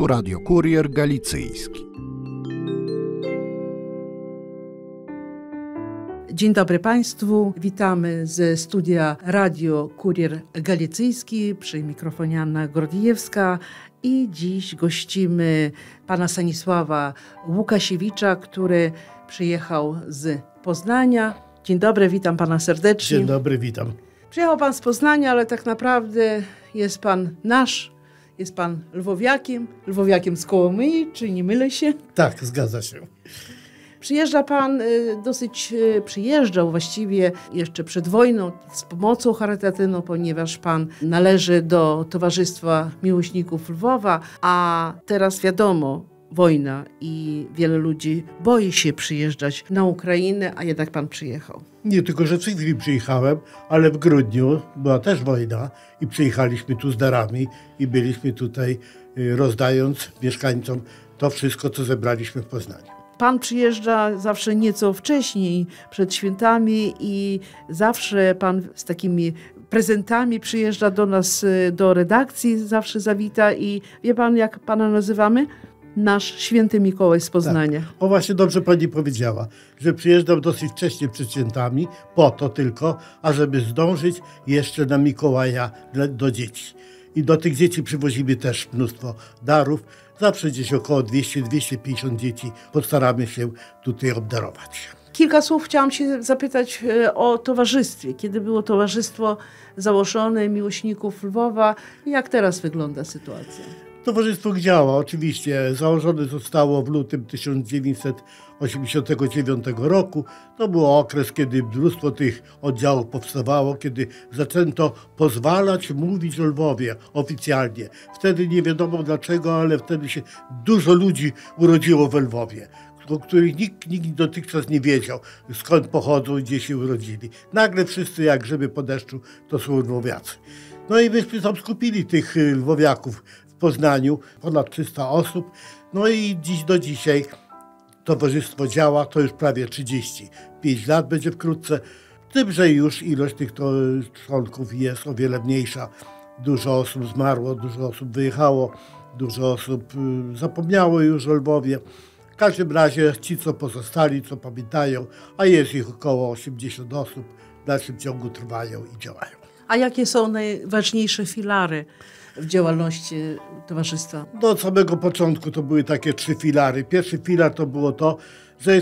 Tu Radio Kurier Galicyjski. Dzień dobry Państwu. Witamy ze studia Radio Kurier Galicyjski przy mikrofonie Anna Gordijewska i dziś gościmy pana Stanisława Łukasiewicza, który przyjechał z Poznania. Dzień dobry, witam pana serdecznie. Dzień dobry, witam. Przyjechał pan z Poznania, ale tak naprawdę jest pan nasz, jest pan lwowiakiem, lwowiakiem z Kołomyi, czy nie mylę się? Tak, zgadza się. Przyjeżdża pan y, dosyć, y, przyjeżdżał właściwie jeszcze przed wojną z pomocą charytatywną, ponieważ pan należy do Towarzystwa Miłośników Lwowa, a teraz wiadomo, wojna i wiele ludzi boi się przyjeżdżać na Ukrainę, a jednak pan przyjechał. Nie tylko, że w tej chwili przyjechałem, ale w grudniu była też wojna i przyjechaliśmy tu z darami i byliśmy tutaj y, rozdając mieszkańcom to wszystko, co zebraliśmy w Poznaniu. Pan przyjeżdża zawsze nieco wcześniej, przed świętami i zawsze pan z takimi prezentami przyjeżdża do nas, y, do redakcji, zawsze zawita i wie pan, jak pana nazywamy? Nasz święty Mikołaj z Poznania. O właśnie dobrze pani powiedziała, że przyjeżdżam dosyć wcześnie przed świętami, po to tylko, ażeby zdążyć jeszcze na Mikołaja dla, do dzieci. I do tych dzieci przywozimy też mnóstwo darów. Zawsze gdzieś około 200-250 dzieci postaramy się tutaj obdarować. Kilka słów chciałam się zapytać e, o towarzystwie. Kiedy było towarzystwo założone miłośników Lwowa? Jak teraz wygląda sytuacja? Towarzystwo działa, oczywiście. Założone zostało w lutym 1989 roku. To był okres, kiedy mnóstwo tych oddziałów powstawało, kiedy zaczęto pozwalać mówić o Lwowie oficjalnie. Wtedy nie wiadomo dlaczego, ale wtedy się dużo ludzi urodziło w Lwowie o których nikt, nikt dotychczas nie wiedział, skąd pochodzą i gdzie się urodzili. Nagle wszyscy, jak grzyby po deszczu, to są lwowiacy. No i myśmy tam skupili tych y, lwowiaków Poznaniu, ponad 300 osób. No i dziś do dzisiaj towarzystwo działa, to już prawie 35 lat będzie wkrótce. Tym, że już ilość tych członków jest o wiele mniejsza. Dużo osób zmarło, dużo osób wyjechało, dużo osób y, zapomniało już o Lwowie. W każdym razie ci, co pozostali, co pamiętają, a jest ich około 80 osób, w dalszym ciągu trwają i działają. A jakie są najważniejsze filary w działalności towarzystwa? Do samego początku to były takie trzy filary. Pierwszy filar to było to, że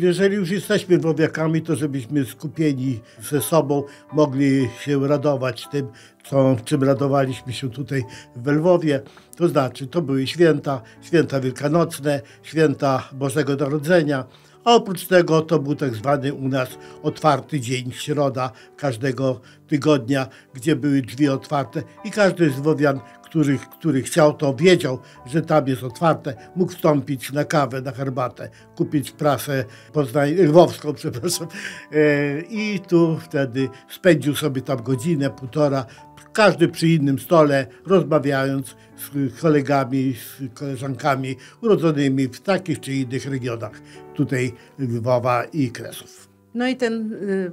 jeżeli już jesteśmy wowiakami, to żebyśmy skupieni ze sobą mogli się radować tym, co, czym radowaliśmy się tutaj w Lwowie. To znaczy, to były święta, święta wielkanocne, święta Bożego Narodzenia, a oprócz tego to był tak zwany u nas otwarty dzień, środa każdego tygodnia, gdzie były drzwi otwarte i każdy z Wowian, który, który chciał, to wiedział, że tam jest otwarte, mógł wstąpić na kawę, na herbatę, kupić prasę poznań, lwowską, przepraszam. E, I tu wtedy spędził sobie tam godzinę, półtora, każdy przy innym stole, rozmawiając z kolegami, z koleżankami urodzonymi w takich czy innych regionach tutaj Lwowa i Kresów. No i ten y,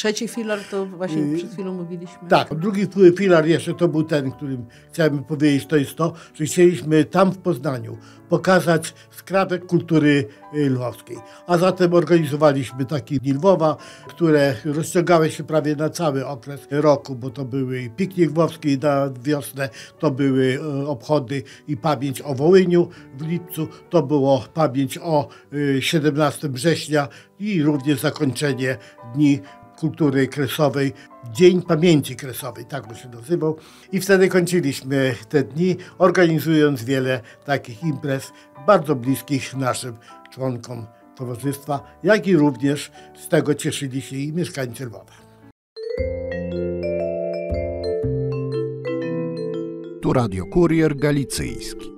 trzeci filar to właśnie przed chwilą mówiliśmy. Tak, drugi filar jeszcze to był ten, którym chciałem powiedzieć, to jest to, że chcieliśmy tam w Poznaniu pokazać skrawek kultury y, lwowskiej. A zatem organizowaliśmy takie dni Lwowa, które rozciągały się prawie na cały okres roku, bo to były piknik lwowski na wiosnę, to były y, obchody i pamięć o Wołyniu w lipcu, to było pamięć o y, 17 września i również zakończenie Dni Kultury Kresowej, Dzień Pamięci Kresowej, tak by się nazywał. I wtedy kończyliśmy te dni, organizując wiele takich imprez bardzo bliskich naszym członkom towarzystwa, jak i również z tego cieszyli się i mieszkańcy Lwowa. Tu Radio Kurier Galicyjski.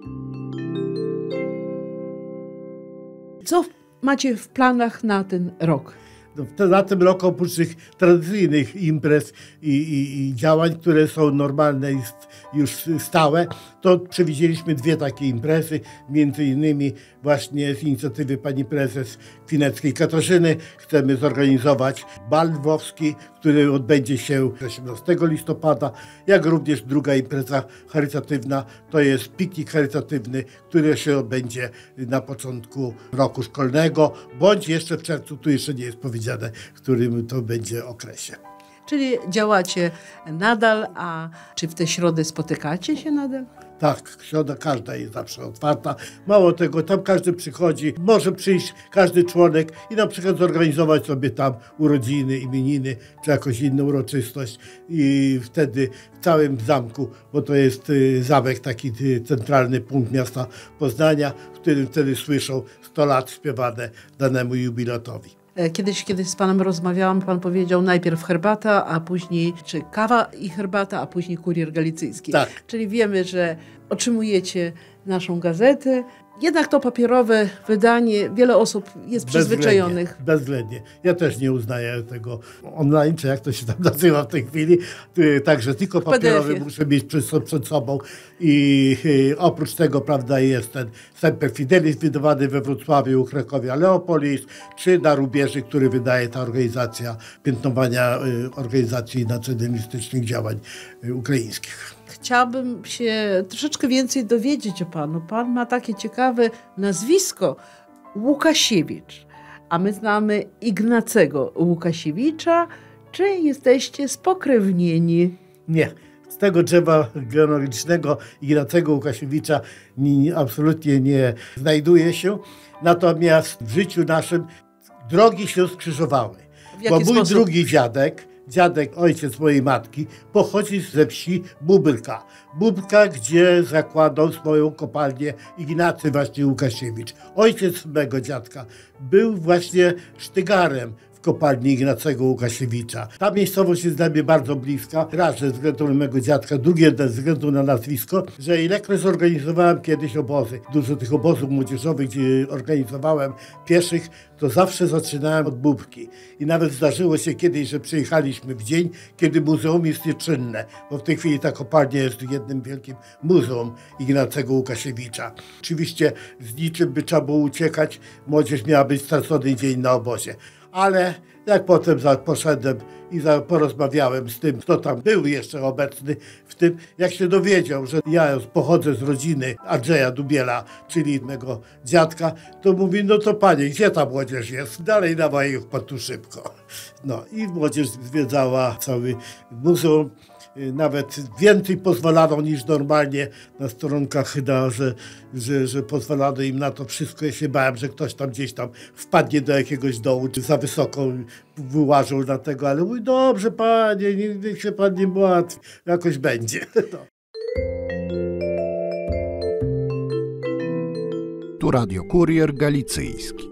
Co macie w planach na ten rok? No, te- Na tym roku oprócz tych tradycyjnych imprez i, i, i działań, które są normalne i już stałe, to przewidzieliśmy dwie takie imprezy, między innymi właśnie z inicjatywy pani prezes Kwineckiej Katarzyny. Chcemy zorganizować bal lwowski, który odbędzie się 18 listopada, jak również druga impreza charytatywna, to jest piknik charytatywny, który się odbędzie na początku roku szkolnego, bądź jeszcze w czerwcu, tu jeszcze nie jest powiedziane, w którym to będzie okresie. Czyli działacie nadal, a czy w te środy spotykacie się nadal? Tak, środa każda jest zawsze otwarta. Mało tego, tam każdy przychodzi, może przyjść każdy członek i na przykład zorganizować sobie tam urodziny, imieniny, czy jakąś inną uroczystość i wtedy w całym zamku, bo to jest y, zamek, taki y, centralny punkt miasta Poznania, w którym wtedy słyszą 100 lat śpiewane danemu jubilatowi. E, Kiedyś, kiedy z panem rozmawiałam, pan powiedział najpierw herbata, a później, czy kawa i herbata, a później kurier galicyjski. Tak. Czyli wiemy, że otrzymujecie naszą gazetę. Jednak to papierowe wydanie, wiele osób jest przyzwyczajonych. Bezwzględnie, bezwzględnie. Ja też nie uznaję tego online, czy jak to się tam nazywa w tej chwili. Y, Także tylko papierowy muszę mieć przed, sobą. I y, oprócz tego, prawda, jest ten Semper Fidelis wydawany we Wrocławiu, u Krakowie Leopolis, czy na rubieży, który wydaje ta organizacja piętnowania y, organizacji nacjonalistycznych działań ukraińskich. Chciałabym się troszeczkę więcej dowiedzieć o panu. Pan ma takie ciekawe nazwisko Łukasiewicz, a my znamy Ignacego Łukasiewicza. Czy jesteście spokrewnieni? Nie. Z tego drzewa genealogicznego Ignacego Łukasiewicza ni- absolutnie nie znajduje się. Natomiast w życiu naszym drogi się skrzyżowały. Bo mój sposób? drugi dziadek, dziadek, ojciec mojej matki, pochodzi ze wsi Bubyrka. Bubyrka, gdzie zakładał swoją kopalnię Ignacy właśnie Łukasiewicz. Ojciec mego dziadka był właśnie sztygarem kopalni Ignacego Łukasiewicza. Ta miejscowość jest dla mnie bardzo bliska. Raz ze względu na mego dziadka, drugie ze względu na nazwisko, że ilekroć zorganizowałem kiedyś obozy, dużo tych obozów młodzieżowych, gdzie organizowałem pieszych, to zawsze zaczynałem od Bubki. I nawet zdarzyło się kiedyś, że przyjechaliśmy w dzień, kiedy muzeum jest nieczynne, bo w tej chwili ta kopalnia jest jednym wielkim muzeum Ignacego Łukasiewicza. Oczywiście z niczym by trzeba było uciekać, młodzież miała być stracony dzień na obozie. Ale jak potem za, poszedłem i za, porozmawiałem z tym, kto tam był jeszcze obecny w tym, jak się dowiedział, że ja pochodzę z rodziny Andrzeja Dubiela, czyli mego dziadka, to mówi, no to panie, gdzie ta młodzież jest? Dalej dawaj ich pan tu szybko. No i młodzież zwiedzała cały muzeum. Y, Nawet więcej pozwalano niż normalnie na stronkach chyba, że, że, że pozwalano im na to wszystko. Ja się bałem, że ktoś tam gdzieś tam wpadnie do jakiegoś dołu, czy za wysoko wyłażył na tego, ale mój dobrze panie, nie- niech się pan nie martwi, jakoś będzie. No. Tu Radio Kurier Galicyjski.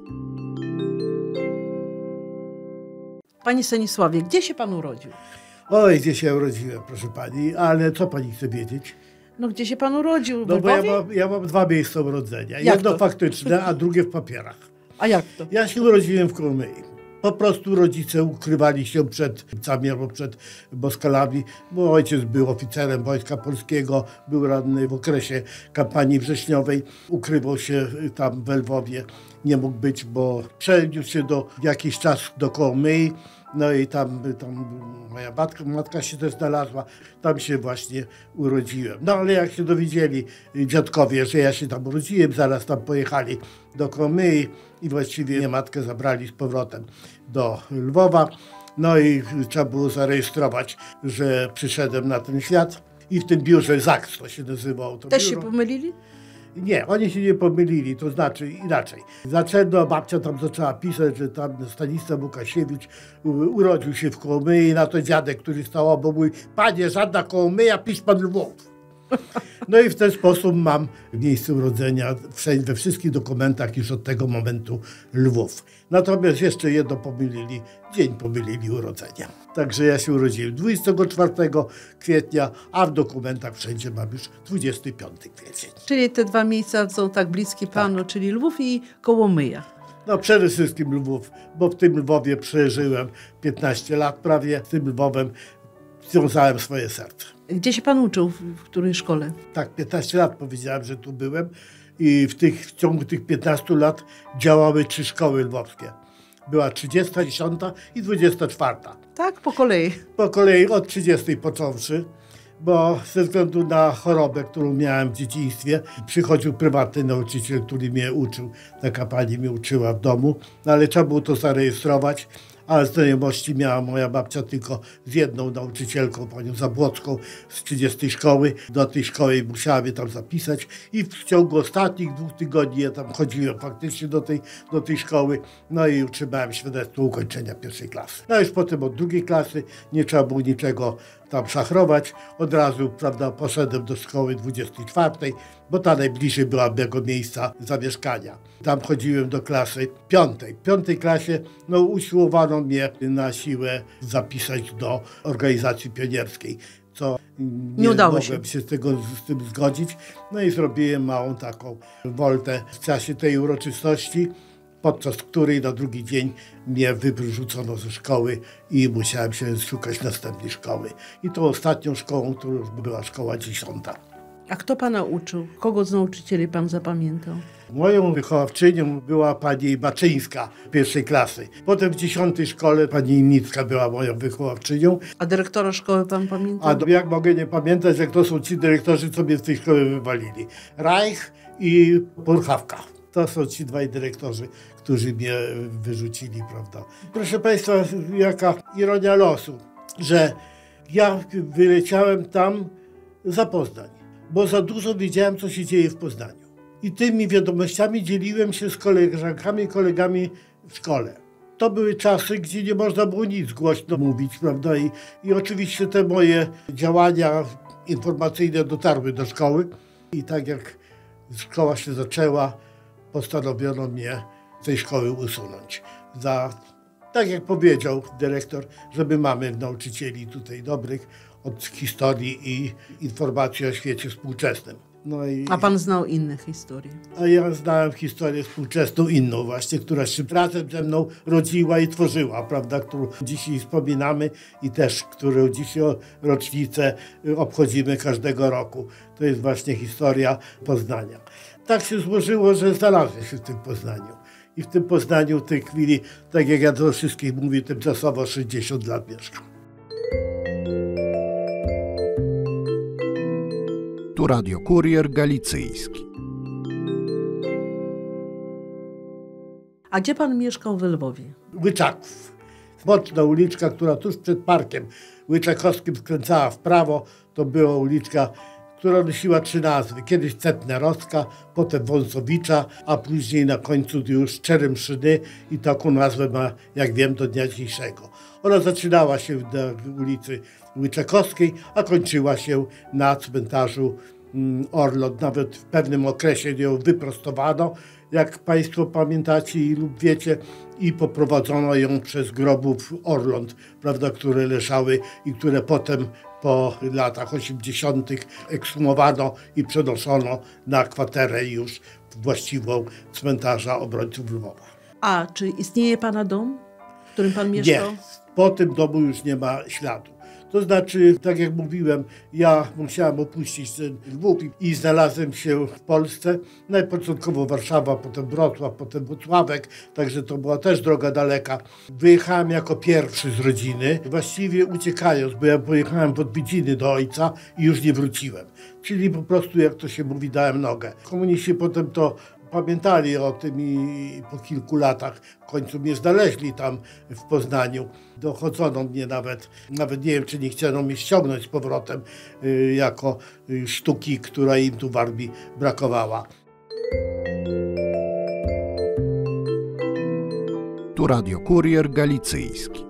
Panie Stanisławie, gdzie się pan urodził? Oj, gdzie się urodziłem, proszę pani, ale co pani chce wiedzieć? No gdzie się pan urodził? No bo ja mam, ja mam dwa miejsca urodzenia. Jak Jedno to? faktyczne, a drugie w papierach. A jak to? Ja się urodziłem w Kolmyi. Po prostu rodzice ukrywali się przed Niemcami albo przed Boskalami. Mój ojciec był oficerem Wojska Polskiego, był radny w okresie kampanii wrześniowej. Ukrywał się tam w Lwowie. Nie mógł być, bo przeniósł się do jakiś czas do Kolmyi. No i tam, tam moja matka, matka się też znalazła, tam się właśnie urodziłem. No ale jak się dowiedzieli dziadkowie, że ja się tam urodziłem, zaraz tam pojechali do Kolmyi i właściwie matkę zabrali z powrotem do Lwowa. No i trzeba było zarejestrować, że przyszedłem na ten świat. I w tym biurze ZAKS to się nazywało. To Też się biuro. pomylili? Nie, oni się nie pomylili, to znaczy inaczej. Zaczęto, babcia tam zaczęła pisać, że tam Stanisław Łukasiewicz urodził się w Kołomyi, na to dziadek, który stał obok, mówi, panie, żadna Kołomyja, pisz pan Lwów. No i w ten sposób mam miejsce urodzenia wszędzie, we wszystkich dokumentach już od tego momentu Lwów. Natomiast jeszcze jedno pomylili, dzień pomylili urodzenia. Także ja się urodziłem 24 kwietnia, a w dokumentach wszędzie mam już 25 kwiecień. Czyli te dwa miejsca są tak bliskie panu, czyli Lwów i Kołomyja. No przede wszystkim Lwów, bo w tym Lwowie przeżyłem 15 lat prawie. Z tym Lwowem związałem swoje serce. Gdzie się pan uczył? W, której szkole? Tak, 15 lat powiedziałem, że tu byłem i w, tych, w ciągu tych 15 lat działały trzy szkoły lwowskie. Była 30, 10 i 24. Tak, po kolei. Po kolei od 30 począwszy, bo ze względu na chorobę, którą miałem w dzieciństwie, przychodził prywatny nauczyciel, który mnie uczył. Taka pani mnie uczyła w domu, no ale trzeba było to zarejestrować a znajomości miała moja babcia tylko z jedną nauczycielką, panią Zabłocką z 30 szkoły. Do tej szkoły musiała mnie tam zapisać i w ciągu ostatnich dwóch tygodni ja tam chodziłem faktycznie do tej, do tej szkoły, no i utrzymałem świadectwo ukończenia pierwszej klasy. No już potem od drugiej klasy nie trzeba było niczego tam szachrować. Od razu, prawda, poszedłem do szkoły 24, bo ta najbliżej była mego miejsca zamieszkania. Tam chodziłem do klasy piątej. W piątej klasie, no, usiłowano mnie na siłę zapisać do organizacji pionierskiej co nie, nie udało mogłem się, się z, tego, z tym zgodzić. No i zrobiłem małą taką woltę w czasie tej uroczystości podczas której na drugi dzień mnie wyrzucono ze szkoły i musiałem się szukać następnej szkoły. I to ostatnią szkołą, to już była szkoła dziesiąta. A kto pana uczył? Kogo z nauczycieli pan zapamiętał? Moją wychowawczynią była pani Baczyńska pierwszej klasy. Potem w dziesiątej szkole pani Innicka była moją wychowawczynią. A dyrektora szkoły pan pamięta? A jak mogę nie pamiętać, jak to są ci dyrektorzy, co mnie z tej szkoły wywalili. Reich i Purchawka. To są ci dwaj dyrektorzy, którzy mnie wyrzucili, prawda. Proszę Państwa, jaka ironia losu, że ja wyleciałem tam za Poznań, bo za dużo wiedziałem, co się dzieje w Poznaniu. I tymi wiadomościami dzieliłem się z koleżankami kolegami w szkole. To były czasy, gdzie nie można było nic głośno mówić, prawda? I, i oczywiście te moje działania informacyjne dotarły do szkoły. I tak jak szkoła się zaczęła, postanowiono mnie z tej szkoły usunąć. Za, tak jak powiedział dyrektor, żeby mamy nauczycieli tutaj dobrych od historii i informacji o świecie współczesnym. No i, a pan znał inne historie? A ja znałem historię współczesną inną właśnie, która się razem ze mną rodziła i tworzyła, prawda, którą dzisiaj wspominamy i też, którą dzisiaj rocznicę obchodzimy każdego roku. To jest właśnie historia Poznania. Tak się złożyło, że znalazłem się w tym Poznaniu. I w tym Poznaniu w tej chwili, tak jak ja do wszystkich mówię, tymczasowo 60 lat mieszkam. Tu Radio Kurier Galicyjski. A gdzie pan mieszkał w Lwowie? Łyczaków. Mocna uliczka, która tuż przed parkiem Łyczakowskim skręcała w prawo, to była uliczka która nosiła trzy nazwy. Kiedyś Cetnerowska, potem Wąsowicza, a później na końcu już Czeremszyny i taką nazwę ma, jak wiem, do dnia dzisiejszego. Ona zaczynała się na ulicy Łyczakowskiej, a kończyła się na cmentarzu mm, Orlot. Nawet w pewnym okresie ją wyprostowano, jak Państwo pamiętacie lub wiecie, i poprowadzono ją przez grobów Orląt, prawda, które leżały i które potem po latach 80. ekshumowano i przenoszono na kwaterę już właściwą cmentarza obrońców Lwowa. A czy istnieje Pana dom, w którym Pan mieszkał? Nie, po tym domu już nie ma śladu. To znaczy, tak jak mówiłem, ja musiałem opuścić ten Lwów i znalazłem się w Polsce. Najpoczątkowo Warszawa, potem Wrocław, potem Włocławek, także to była też droga daleka. Wyjechałem jako pierwszy z rodziny, właściwie uciekając, bo ja pojechałem w odwiedziny do ojca i już nie wróciłem. Czyli po prostu, jak to się mówi, dałem nogę. Komuniści potem to pamiętali o tym i po kilku latach w końcu mnie znaleźli tam w Poznaniu. Dochodzono mnie nawet, nawet nie wiem, czy nie chciano mnie ściągnąć z powrotem y, jako y, sztuki, która im tu w armii brakowała. Tu Radio Kurier Galicyjski.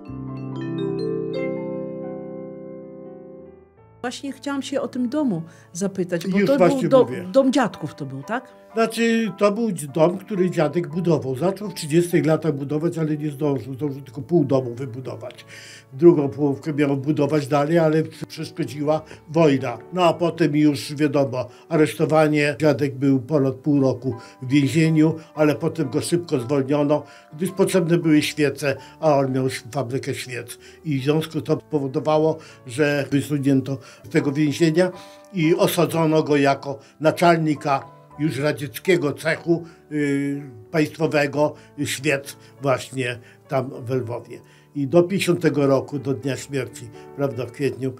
Właśnie chciałam się o tym domu zapytać, bo Już to właśnie był do, dom dziadków to był, tak? Znaczy, to był dom, który dziadek budował. Zaczął w 30 latach budować, ale nie zdążył. Zdążył tylko pół domu wybudować. Drugą połówkę miał budować dalej, ale przeszkodziła wojna. No a potem już wiadomo, aresztowanie. Dziadek był ponad pół roku w więzieniu, ale potem go szybko zwolniono, gdyż potrzebne były świece, a on miał fabrykę świec. I w związku z to powodowało, że wysunięto tego więzienia i osadzono go jako naczelnika już radzieckiego cechu y, państwowego y, świec właśnie tam w Lwowie. I do 50 roku, do dnia śmierci, prawda, w kwietniu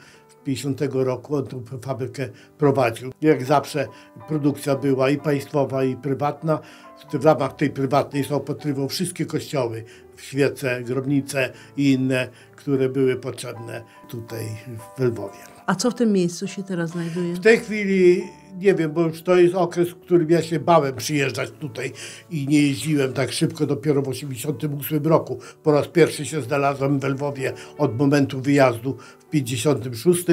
50 roku on tą fabrykę prowadził. Jak zawsze produkcja była i państwowa, i prywatna. W ramach tej prywatnej zaopatrywał wszystkie kościoły, świece, grobnice i inne, które były potrzebne tutaj w Lwowie. A co w tym miejscu się teraz znajduje? W tej chwili nie wiem, bo już to jest okres, w którym ja się bałem przyjeżdżać tutaj i nie jeździłem tak szybko. Dopiero w 1988 roku po raz pierwszy się znalazłem w Lwowie od momentu wyjazdu w 1956.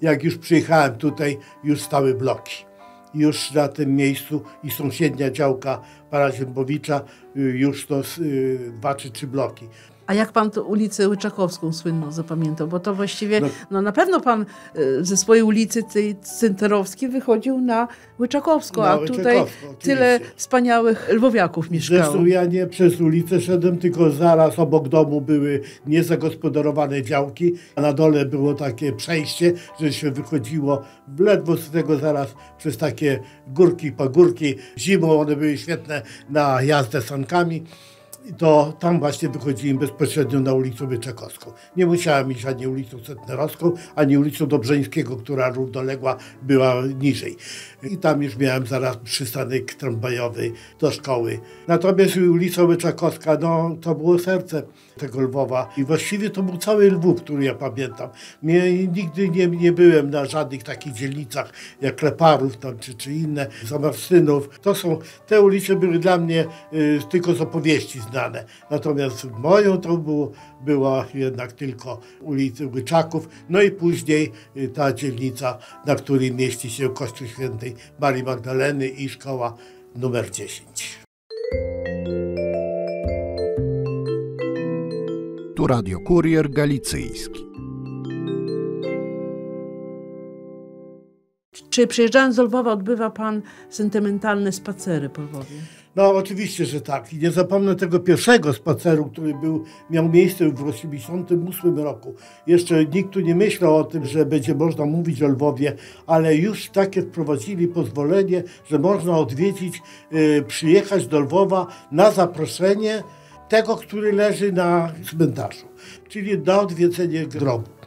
Jak już przyjechałem tutaj, już stały bloki. Już na tym miejscu i sąsiednia działka Paraziębowicza y, już to y, dwa czy trzy bloki. A jak pan to ulicę Łyczakowską słynną zapamiętał? Bo to właściwie, no, No. na pewno pan y, ze swojej ulicy tej Centerowskiej wychodził na Łyczakowską, Na a tutaj oczywiście. tyle wspaniałych lwowiaków mieszkało. Zresztą ja nie przez ulicę szedłem, tylko zaraz obok domu były niezagospodarowane działki, a na dole było takie przejście, że się wychodziło ledwo z tego zaraz przez takie górki, pagórki. Zimą one były świetne na jazdę sankami. To tam właśnie wychodziłem bezpośrednio na ulicę Wyczekowską. Nie musiałem iść ani ulicą Setnerowską, ani ulicą Dobrzeńskiego, która równoległa była niżej. I tam już miałem zaraz przystanek tramwajowy do szkoły. Natomiast ulica Łyczakowska, no to było serce tego Lwowa. I właściwie to był cały Lwów, który ja pamiętam. Mnie, nigdy nie, nie byłem na żadnych takich dzielnicach jak Kleparów tam, czy, czy inne, Zamarszynów. To są, te ulice były dla mnie y, tylko z opowieści znane. Natomiast moją to było, była jednak tylko ulica Łyczaków. No i później y, ta dzielnica, na której mieści się Kościół Świętej Marii Magdaleny i szkoła numer 10. Tu Radio Kurier Galicyjski. Czy przyjeżdżając do Lwowa odbywa pan sentymentalne spacery po Lwowie? No oczywiście, że tak. I nie zapomnę tego pierwszego spaceru, który był, miał miejsce w 1988 roku. Jeszcze nikt tu nie myślał o tym, że będzie można mówić o Lwowie, ale już takie wprowadzili pozwolenie, że można odwiedzić, y, przyjechać do Lwowa na zaproszenie tego, który leży na cmentarzu, czyli na odwiedzenie grobu.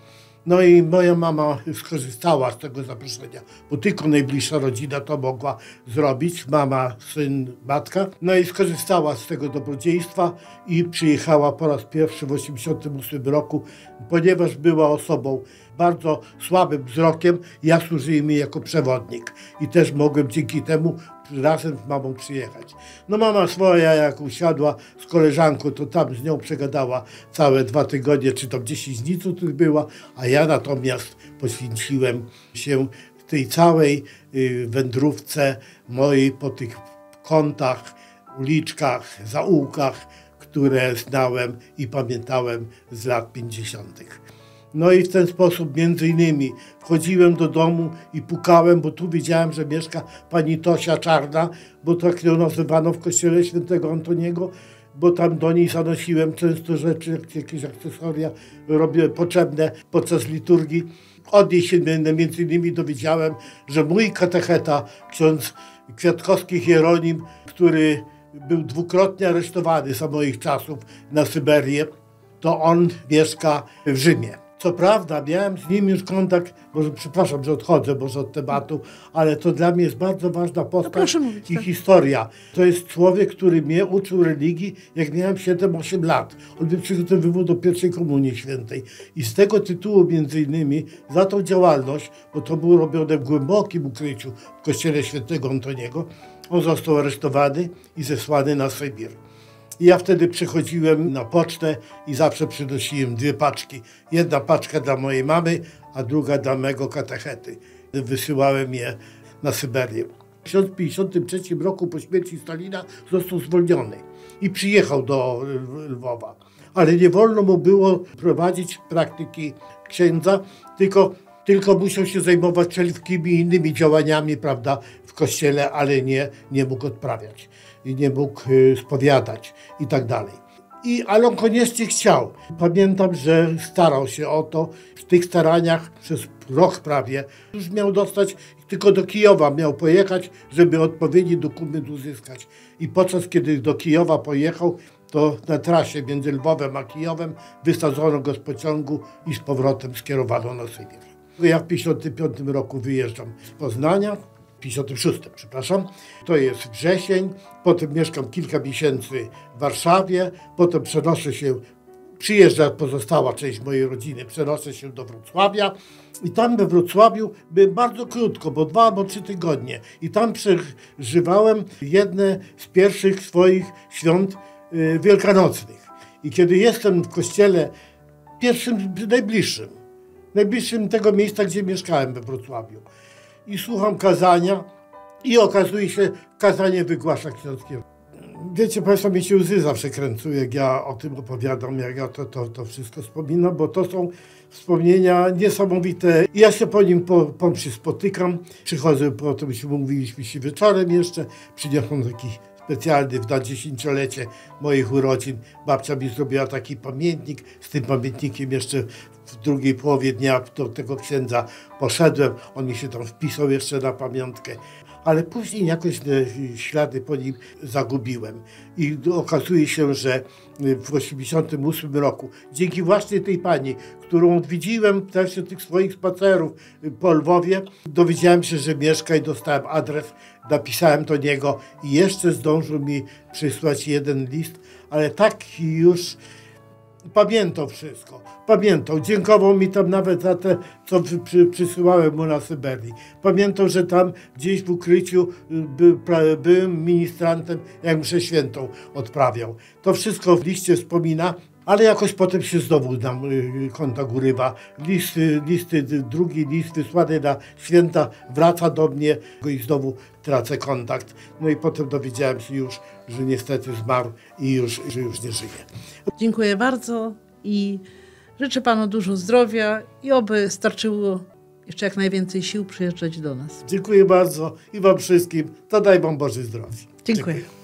No i moja mama skorzystała z tego zaproszenia, bo tylko najbliższa rodzina to mogła zrobić, mama, syn, matka. No i skorzystała z tego dobrodziejstwa i przyjechała po raz pierwszy w 1988 roku, ponieważ była osobą bardzo słabym wzrokiem, ja służyłem jej jako przewodnik i też mogłem dzięki temu razem z mamą przyjechać. No mama swoja jak usiadła z koleżanką, to tam z nią przegadała całe dwa tygodnie, czy tam 10 dni tu była, a ja natomiast poświęciłem się tej całej y, wędrówce mojej po tych kątach, uliczkach, zaułkach, które znałem i pamiętałem z lat 50. No i w ten sposób między innymi wchodziłem do domu i pukałem, bo tu wiedziałem, że mieszka pani Tosia Czarna, bo tak ją nazywano w kościele świętego Antoniego, bo tam do niej zanosiłem często rzeczy, jak- jakieś akcesoria robię potrzebne podczas liturgii. Od niej się między innymi dowiedziałem, że mój katecheta, ksiądz Kwiatkowski Hieronim, który był dwukrotnie aresztowany za moich czasów na Syberię, to on mieszka w Rzymie. Co prawda, miałem z nim już kontakt, może przepraszam, że odchodzę może od tematu, ale to dla mnie jest bardzo ważna postać proszę mówić, i tak. historia. To jest człowiek, który mnie uczył religii, jak miałem 7-8 lat. On mnie przygotowywał do pierwszej komunii świętej. I z tego tytułu, między innymi, za tą działalność, bo to było robione w głębokim ukryciu w kościele świętego Antoniego, on został aresztowany i zesłany na Sybir. I ja wtedy przychodziłem na pocztę i zawsze przynosiłem dwie paczki. Jedna paczka dla mojej mamy, a druga dla mego katechety. Wysyłałem je na Syberię. W 1953 roku po śmierci Stalina został zwolniony i przyjechał do Lwowa. Ale nie wolno mu było prowadzić praktyki księdza, tylko, tylko musiał się zajmować wszelkimi innymi działaniami prawda, w kościele, ale nie, nie mógł odprawiać i nie mógł y, spowiadać i tak dalej. I, ale on koniecznie chciał. Pamiętam, że starał się o to. W tych staraniach przez rok prawie już miał dostać, tylko do Kijowa miał pojechać, żeby odpowiedni dokument uzyskać. I podczas kiedy do Kijowa pojechał, to na trasie między Lwowem a Kijowem wysadzono go z pociągu i z powrotem skierowano na Sybir. Ja w 1955 roku wyjeżdżam z Poznania, 56, przepraszam. To jest wrzesień, potem mieszkam kilka miesięcy w Warszawie, potem przenoszę się, przyjeżdża pozostała część mojej rodziny, przenoszę się do Wrocławia i tam we Wrocławiu byłem bardzo krótko, bo dwa albo trzy tygodnie i tam przeżywałem jedne z pierwszych swoich świąt y, wielkanocnych. I kiedy jestem w kościele pierwszym, najbliższym, najbliższym tego miejsca, gdzie mieszkałem we Wrocławiu, i słucham kazania i okazuje się, kazanie wygłasza ksiądz. Wiecie Państwo, mi się łzy zawsze kręcą, jak ja o tym opowiadam, jak ja to, to, to wszystko wspominam, bo to są wspomnienia niesamowite. Ja się po nim po, po spotykam, przychodzę, po tym się mówiliśmy się wieczorem jeszcze, przyniosłem taki specjalny na dziesięciolecie moich urodzin. Babcia mi zrobiła taki pamiętnik. Z tym pamiętnikiem jeszcze w drugiej połowie dnia do tego księdza poszedłem. On mi się tam wpisał jeszcze na pamiątkę. Ale później jakoś ślady po nim zagubiłem. I okazuje się, że w 1988 roku, dzięki właśnie tej pani, którą odwiedziłem w trakcie tych swoich spacerów po Lwowie, dowiedziałem się, że mieszka i dostałem adres, napisałem do niego i jeszcze zdążył mi przysłać jeden list, ale tak już pamiętał wszystko. Pamiętał. Dziękował mi tam nawet za te, co przy, przysyłałem mu na Syberii. Pamiętał, że tam gdzieś w ukryciu by, pra, byłem ministrantem, jak mszę świętą odprawiał. To wszystko w liście wspomina, ale jakoś potem się znowu nam y, kontakt urywa. Listy, listy, drugi list wysłany na święta wraca do mnie i znowu tracę kontakt. No i potem dowiedziałem się już, że niestety zmarł i już, że już nie żyje. Dziękuję bardzo i życzę Panu dużo zdrowia i oby starczyło jeszcze jak najwięcej sił przyjeżdżać do nas. Dziękuję bardzo i Wam wszystkim. To daj Wam Boże zdrowie. Dziękuję. Dziękuję.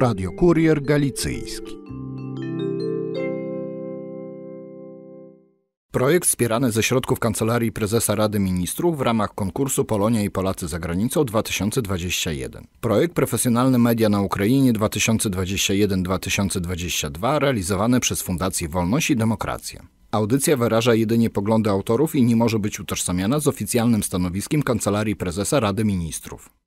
Radio Kurier Galicyjski. Projekt wspierany ze środków Kancelarii Prezesa Rady Ministrów w ramach konkursu Polonia i Polacy za granicą 2021. Projekt Profesjonalne Media na Ukrainie 2021-2022 realizowany przez Fundację Wolność i Demokracja. Audycja wyraża jedynie poglądy autorów i nie może być utożsamiana z oficjalnym stanowiskiem Kancelarii Prezesa Rady Ministrów.